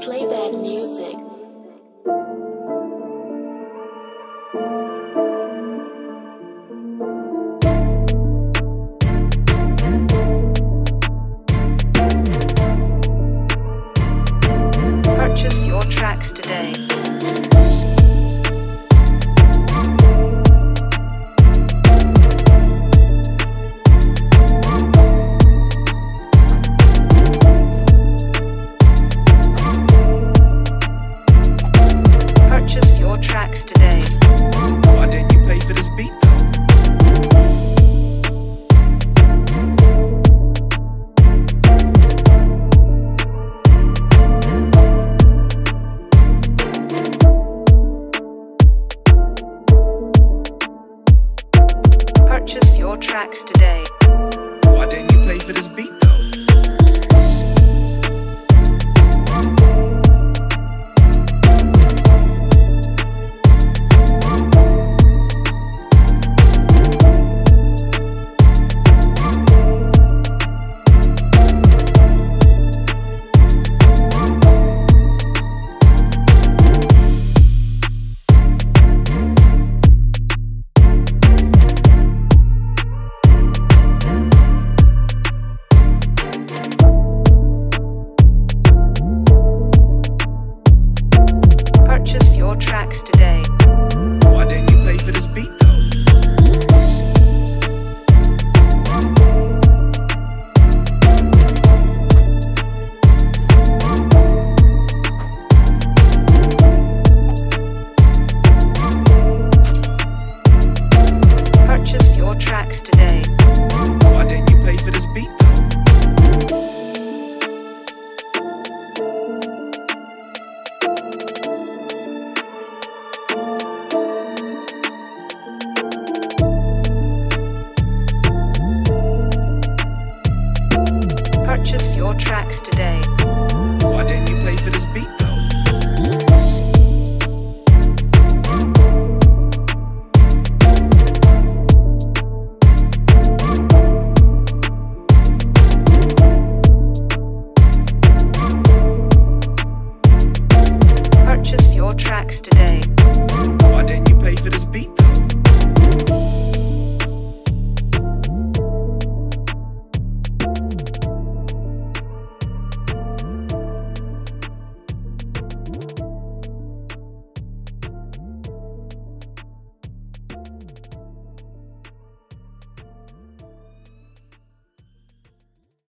Slaybad Musiq. Purchase your tracks today. Purchase your tracks today. Why didn't you pay for this beat tracks today. Why didn't you pay for this beat Purchase your tracks today. Why didn't you for this beat?